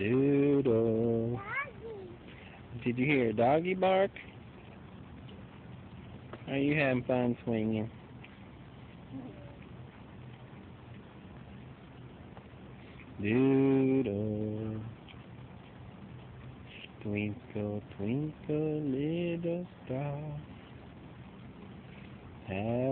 Doodle. Did you hear a doggy bark? Are you having fun swinging? Doodle. Twinkle, twinkle, little star. Have